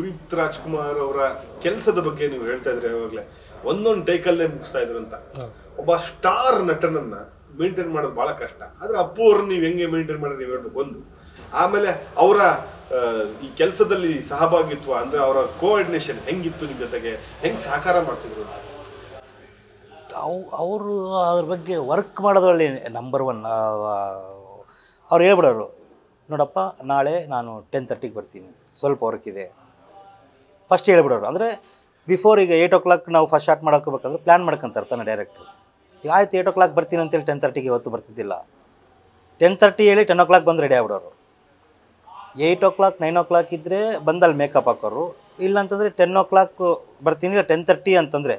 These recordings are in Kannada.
ಪುನೀತ್ ರಾಜ್ಕುಮಾರ್ ಅವರ ಕೆಲಸದ ಬಗ್ಗೆ ನೀವು ಹೇಳ್ತಾ ಇದ್ರಿ ಯಾವಾಗಲೇ. ಒಂದೊಂದು ಟೈಕಲ್ಲೇ ಮುಗಿಸ್ತಾ ಇದ್ರು ಅಂತ. ಒಬ್ಬ ಸ್ಟಾರ್ ನಟನನ್ನ ಮೇಂಟೈನ್ ಮಾಡೋದು ಬಹಳ ಕಷ್ಟ. ಆದ್ರೆ ಅಪ್ಪು ಅವ್ರನ್ನ ನೀವು ಹೆಂಗೆ ಮೇಂಟೈನ್ ಮಾಡೋದು ನೀವು ಹೇಳ್ಬೇಕು. ಒಂದು ಆಮೇಲೆ ಅವರ ಈ ಕೆಲಸದಲ್ಲಿ ಸಹಭಾಗಿತ್ವ ಅಂದ್ರೆ ಅವರ ಕೋಆರ್ಡಿನೇಷನ್ ಹೆಂಗಿತ್ತು ನಿಮ್ಮ ಜೊತೆಗೆ? ಹೆಂಗ್ ಸಹಕಾರ ಮಾಡ್ತಿದ್ರು? ಅವು ಅವರು ಅದ್ರ ಬಗ್ಗೆ ವರ್ಕ್ ಮಾಡೋದ್ರಲ್ಲಿ ನಂಬರ್ ಒನ್ ಅವ್ರು ಹೇಳ್ಬಿಡೋರು ನೋಡಪ್ಪ ನಾಳೆ ನಾನು ಟೆನ್ ತರ್ಟಿಗೆ ಬರ್ತೀನಿ. ಸ್ವಲ್ಪ ವರ್ಕ್ ಇದೆ. ಫಸ್ಟ್ ಹೇಳ್ಬಿಡೋರು. ಅಂದರೆ ಬಿಫೋರ್ ಈಗ ಏಯ್ಟ್ ಓ ಕ್ಲಾಕ್ ನಾವು ಫಸ್ಟ್ ಸ್ಟಾರ್ಟ್ ಮಾಡ್ಕೋಬೇಕಂದ್ರೆ ಪ್ಲ್ಯಾನ್ ಮಾಡ್ಕೊಂತಾರೆ ತಾನೆ ಡೈರೆಕ್ಟ್ರು ಈಗ ಆಯ್ತು ಏಯ್ಟ್ ಓ ಕ್ಲಾಕ್ ಬರ್ತೀನಿ ಅಂತೇಳಿ ಟೆನ್ ತರ್ಟಿಗೆ ಇವತ್ತು ಬರ್ತಿದ್ದಿಲ್ಲ. ಟೆನ್ ತರ್ಟಿ ಹೇಳಿ ಟೆನ್ ಓ ಕ್ಲಾಕ್ ಬಂದು ರೆಡಿ ಆಗ್ಬಿಡೋರು. Eight o'clock nine o'clock ಇದ್ದರೆ ಬಂದಲ್ಲಿ ಮೇಕಪ್ ಹಾಕೋರು. ಇಲ್ಲಾಂತಂದರೆ ಟೆನ್ ಓ ಕ್ಲಾಕ್ ಬರ್ತೀನಿ ಇಲ್ಲ ಟೆನ್ ತರ್ಟಿ ಅಂತಂದರೆ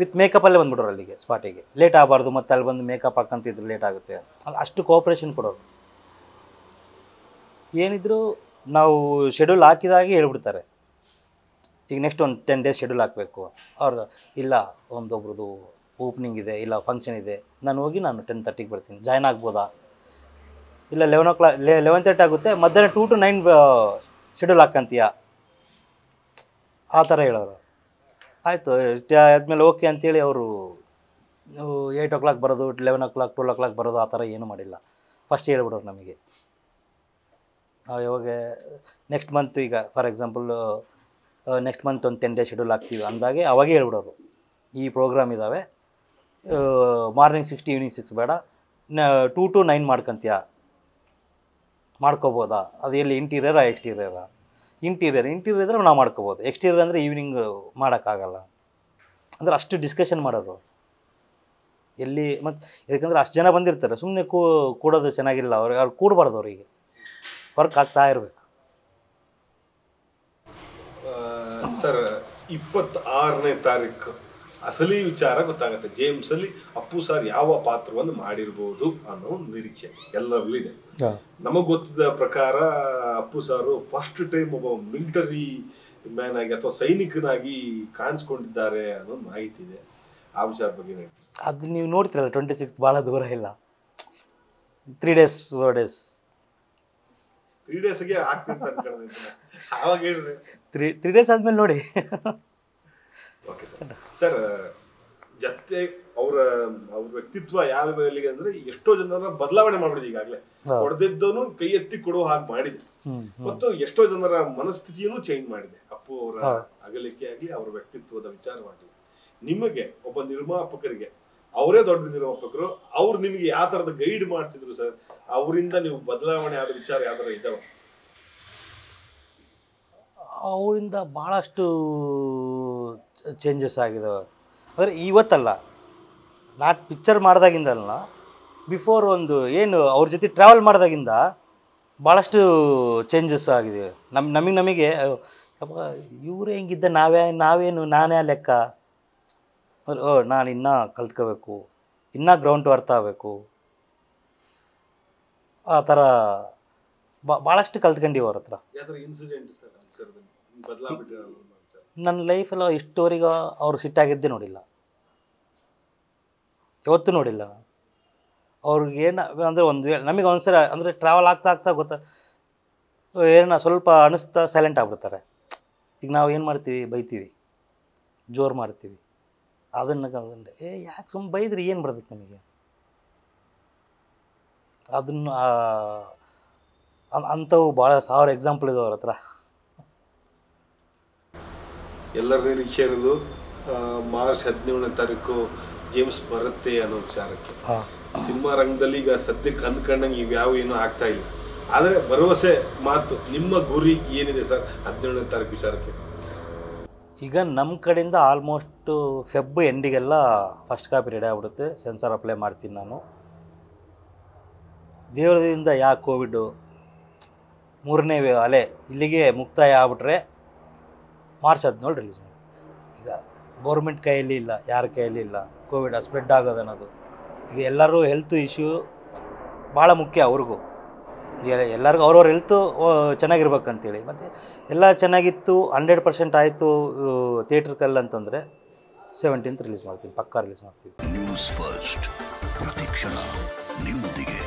ವಿತ್ ಮೇಕಪ್ಪಲ್ಲೇ ಬಂದ್ಬಿಡೋರು ಅಲ್ಲಿಗೆ ಸ್ಪಾಟಿಗೆ ಲೇಟ್ ಆಗಬಾರ್ದು ಮತ್ತು ಅಲ್ಲಿ ಬಂದು ಮೇಕಪ್ ಹಾಕಂತಿದ್ರು ಲೇಟ್ ಆಗುತ್ತೆ. ಅದು ಅಷ್ಟು ಕೋಪ್ರೇಷನ್ ಕೊಡೋರು. ಏನಿದ್ರು ನಾವು ಶೆಡ್ಯೂಲ್ ಹಾಕಿದಾಗೆ ಹೇಳ್ಬಿಡ್ತಾರೆ. ಈಗ ನೆಕ್ಸ್ಟ್ ಒಂದು ಟೆನ್ ಡೇಸ್ ಶೆಡ್ಯೂಲ್ ಹಾಕಬೇಕು. ಅವ್ರು, ಇಲ್ಲ, ಒಂದೊಬ್ರದ್ದು ಓಪನಿಂಗ್ ಇದೆ, ಇಲ್ಲ ಫಂಕ್ಷನ್ ಇದೆ. ನಾನು ಹೋಗಿ ನಾನು ಟೆನ್ ತರ್ಟಿಗೆ ಬರ್ತೀನಿ. ಜಾಯ್ನ್ ಆಗ್ಬೋದಾ? ಇಲ್ಲ eleven o'clock eleven thirty ಆಗುತ್ತೆ. ಮಧ್ಯಾಹ್ನ ಟೂ ಟು ನೈನ್ ಶೆಡ್ಯೂಲ್ ಹಾಕಂತೀಯ? ಆ ಥರ ಹೇಳೋರು. ಆಯಿತು ಆದಮೇಲೆ ಓಕೆ ಅಂತೇಳಿ ಅವರು ಏಯ್ಟ್ ಓ ಕ್ಲಾಕ್ ಬರೋದು eleven o'clock twelve o'clock ಬರೋದು, ಆ ಥರ ಏನೂ ಮಾಡಿಲ್ಲ. ಫಸ್ಟ್ ಹೇಳ್ಬಿಡೋರು ನಮಗೆ. ಇವಾಗ ನೆಕ್ಸ್ಟ್ ಮಂತ್ ಈಗ ಫಾರ್ ಎಕ್ಸಾಂಪಲ್ ನೆಕ್ಸ್ಟ್ ಮಂತ್ ಒಂದು ಟೆನ್ ಡೇ ಶೆಡ್ಯೂಲ್ ಹಾಕ್ತೀವಿ. ಅಂದಾಗೆ ಅವಾಗೇ ಹೇಳ್ಬಿಡೋರು. ಈ ಪ್ರೋಗ್ರಾಮ್ ಇದ್ದಾವೆ ಮಾರ್ನಿಂಗ್ ಸಿಕ್ಸ್ ಈವ್ನಿಂಗ್ ಸಿಕ್ಸ್ ಬೇಡ. Two to nine ಮಾಡ್ಕೊಂತೀಯ? ಮಾಡ್ಕೋಬೋದಾ? ಅದು ಎಲ್ಲಿ ಇಂಟೀರಿಯರಾ ಎಕ್ಸ್ಟೀರಿಯರಾ ಇಂಟೀರಿಯರ್ ಇಂಟೀರಿಯರ್ ಇದ್ದರೆ ನಾವು ಮಾಡ್ಕೋಬೋದು. ಎಕ್ಸ್ಟೀರಿಯರ್ ಅಂದರೆ ಈವ್ನಿಂಗ್ ಮಾಡೋಕ್ಕಾಗಲ್ಲ. ಅಂದರೆ ಅಷ್ಟು ಡಿಸ್ಕಷನ್ ಮಾಡೋರು. ಎಲ್ಲಿ ಮತ್ತು ಯಾಕಂದರೆ ಅಷ್ಟು ಜನ ಬಂದಿರ್ತಾರೆ. ಸುಮ್ಮನೆ ಕೂಡೋದು ಚೆನ್ನಾಗಿಲ್ಲ. ಅವ್ರಿಗೆ ಅವ್ರು ಕೂಡಬಾರ್ದು ಅವರಿಗೆ. ವರ್ಕ್ ಆಗ್ತಾ ಇರಬೇಕು. ಸರ್ ಇಪ್ಪತ್ತಾರನೇ ತಾರೀಕು. ಅಸಲಿ ವಿಚಾರ ಗೊತ್ತಾಗುತ್ತೆ. ಜೇಮ್ಸ್ ಅಲ್ಲಿ ಅಪ್ಪು ಸರ್ ಯಾವ ಪಾತ್ರವನ್ನು ಮಾಡಿರ್ಬೋದು ಅನ್ನೋ ಒಂದು ನಿರೀಕ್ಷೆ ಎಲ್ಲರಲ್ಲೂ ಇದೆ. ನಮಗ್ ಗೊತ್ತಿದ್ದ ಪ್ರಕಾರ ಅಪ್ಪು ಸಾರು ಫಸ್ಟ್ ಟೈಮ್ ಒಬ್ಬ ಮಿಲಿಟರಿ ಮ್ಯಾನ್ ಆಗಿ ಅಥವಾ ಸೈನಿಕನಾಗಿ ಕಾಣಿಸ್ಕೊಂಡಿದ್ದಾರೆ ಅನ್ನೋ ಮಾಹಿತಿ ಇದೆ. ಆ ವಿಚಾರ ಬಗ್ಗೆ ಅದ್ ನೀವು ನೋಡ್ತೀರಲ್ಲ ಟ್ವೆಂಟಿ ಸಿಕ್ಸ್ ಭಾಳ ದೂರ ಇಲ್ಲ. Three days four days three ಡೇಸ್ಗೆ ಆಗ್ತಿತ್ತು ಅಂತ ಆವಾಗ ಹೇಳಿದ್ರೆ ತ್ರೀ ತ್ರೀ ಡೇಸ್ ಆದ್ಮೇಲೆ ನೋಡಿ. ಓಕೆ ಸರ್ ಸರ್ ಜತೆ ಅವರ ಅವ್ರ ವ್ಯಕ್ತಿತ್ವ ಯಾವ ಮೇಲಿಗೆ ಅಂದ್ರೆ ಎಷ್ಟೋ ಜನರ ಬದಲಾವಣೆ ಮಾಡಿದ್ರು ಈಗಾಗಲೇ. ಹೊಡೆದಿದ್ದನು ಕೈ ಎತ್ತಿ ಕೊಡುವ ಹಾಗೆ ಮಾಡಿದೆ. ಮತ್ತು ಎಷ್ಟೋ ಜನರ ಮನಸ್ಥಿತಿಯನ್ನು ಚೇಂಜ್ ಮಾಡಿದೆ. ಅಪ್ಪು ಅವರ. ಅಗಲಿಕೆ ಆಗಲಿ ಅವರ ವ್ಯಕ್ತಿತ್ವದ ವಿಚಾರವಾಗಲಿ. ನಿಮಗೆ ಒಬ್ಬ ನಿರ್ಮಾಪಕರಿಗೆ ಅವರೇ ದೊಡ್ಡ ನಿರ್ಮಾಪಕರು. ಅವ್ರು ನಿಮಗೆ ಯಾವ ತರದ ಗೈಡ್ ಮಾಡ್ತಿದ್ರು ಸರ್? ಅವರಿಂದ ನೀವು ಬದಲಾವಣೆ ಆದ ವಿಚಾರ ಯಾವ್ದಾರ ಇದ್ದಾವೆ? ಅವರಿಂದ ಭಾಳಷ್ಟು ಚೇಂಜಸ್ ಆಗಿದಾವೆ. ಅಂದರೆ ಇವತ್ತಲ್ಲ ನಾಟ್ ಪಿಕ್ಚರ್ ಮಾಡಿದಾಗಿಂದಲ್ಲ ಬಿಫೋರ್ ಒಂದು ಏನು ಅವ್ರ ಜೊತೆ ಟ್ರಾವೆಲ್ ಮಾಡಿದಾಗಿಂದ ಭಾಳಷ್ಟು ಚೇಂಜಸ್ ಆಗಿದೆ. ನಮ್ಮ ನಮಗೆ ನಮಗೆ ಇವ್ರು ಹೆಂಗಿದ್ದ? ನಾವೇ, ನಾವೇನು, ನಾನೇ ಲೆಕ್ಕ? ಅಂದ್ರೆ ಓ ನಾನು ಇನ್ನೂ ಕಲ್ತ್ಕೋಬೇಕು. ಇನ್ನೂ ಗ್ರೌಂಡ್ ಅರ್ಥ ಆಗಬೇಕು ಆ ಥರ ಭಾಳಷ್ಟು ಕಲ್ತ್ಕೊಂಡಿವಿ ಅವ್ರ ಹತ್ರ. ನನ್ನ ಲೈಫಲ್ಲಿ ಇಷ್ಟುವರೆಗೂ ಅವ್ರು ಸಿಟ್ಟಾಗಿದ್ದೇ ನೋಡಿಲ್ಲ. ಯಾವತ್ತೂ ನೋಡಿಲ್ಲ ಅವ್ರಿಗೆ ಏನು ಅಂದರೆ ಒಂದು ವೇಳೆ ನಮಗೆ ಒಂದ್ಸರಿ ಅಂದರೆ ಟ್ರಾವೆಲ್ ಆಗ್ತಾ ಆಗ್ತಾ ಗೊತ್ತಾ ಏನೋ ಸ್ವಲ್ಪ ಅನಿಸ್ತಾ ಸೈಲೆಂಟ್ ಆಗ್ಬಿಡ್ತಾರೆ. ಈಗ ನಾವು ಏನು ಮಾಡ್ತೀವಿ? ಬೈತೀವಿ. ಜೋರು ಮಾಡ್ತೀವಿ. ಅದನ್ನು ಕಂಡ್ರೆ ಏ ಯಾಕೆ ಸುಮ್ಮನೆ ಬೈದ್ರಿ ಏನು ಬರ್ತೈತೆ ನಿಮಗೆ? ಅದನ್ನು ಅಂಥವು ಭಾಳ ಸಾವಿರ ಎಕ್ಸಾಂಪಲ್ ಇದಾವೆ ಅವ್ರ ಹತ್ರ. ಎಲ್ಲರ ನಿರೀಕ್ಷೆ ಇರೋದು ಮಾರ್ಚ್ ಹದಿನೇಳನೇ ತಾರೀಕು ಜೇಮ್ಸ್ ಬರುತ್ತೆ ಅನ್ನೋ ವಿಚಾರಕ್ಕೆ. ಸಿನಿಮಾ ರಂಗದಲ್ಲಿ ಈಗ ಸದ್ಯಕ್ಕೆ ಅಂದ್ಕೊಂಡಂಗೆ ಇವ್ಯಾವ ಏನೂ ಆಗ್ತಾ ಇಲ್ಲ. ಆದರೆ ಭರವಸೆ ಮಾತು ನಿಮ್ಮ ಗುರಿ ಏನಿದೆ ಸರ್ ಹದಿನೇಳನೇ ತಾರೀಕು ವಿಚಾರಕ್ಕೆ? ಈಗ ನಮ್ಮ ಕಡೆಯಿಂದ ಆಲ್ಮೋಸ್ಟು ಫೆಬ್ ಎಂಡಿಗೆಲ್ಲ ಫಸ್ಟ್ ಕಾಪಿ ರೆಡಿ ಆಗ್ಬಿಡುತ್ತೆ. ಸೆನ್ಸರ್ ಅಪ್ಲೈ ಮಾಡ್ತೀನಿ ನಾನು. ದೇವ್ರದಿಂದ ಯಾ ಕೋವಿಡು ಮೂರನೇ ಅಲೆ ಇಲ್ಲಿಗೆ ಮುಕ್ತಾಯ ಆಗ್ಬಿಟ್ರೆ ಮಾರ್ಚ್ ಹದಿನೇಳು ರಿಲೀಸ್ ಮಾಡಿ ಈಗ ಗೌರ್ಮೆಂಟ್ ಕೈಯಲ್ಲಿ ಇಲ್ಲ, ಯಾರ ಕೈಯಲ್ಲಿ ಇಲ್ಲ ಕೋವಿಡ್ ಸ್ಪ್ರೆಡ್ ಆಗೋದು ಅನ್ನೋದು. ಈಗ ಎಲ್ಲರೂ ಹೆಲ್ತ್ ಇಶ್ಯೂ ಭಾಳ ಮುಖ್ಯ ಅವ್ರಿಗೂ. ಎಲ್ಲರಿಗೂ ಅವ್ರವ್ರ ಹೆಲ್ತು ಚೆನ್ನಾಗಿರ್ಬೇಕಂತೇಳಿ. ಮತ್ತು ಎಲ್ಲ ಚೆನ್ನಾಗಿತ್ತು ಹಂಡ್ರೆಡ್ ಪರ್ಸೆಂಟ್ ಆಯಿತು ಥಿಯೇಟ್ರ್ ಕಲ್ ಅಂತಂದರೆ ಸೆವೆಂಟೀನ್ತ್ ರಿಲೀಸ್ ಮಾಡ್ತೀವಿ ಪಕ್ಕಾ ರಿಲೀಸ್ ಮಾಡ್ತೀವಿ ನ್ಯೂಸ್ ಫಸ್ಟ್ ಪ್ರತಿಕ್ಷಣ ನಿಮ್ಮೊಂದಿಗೆ.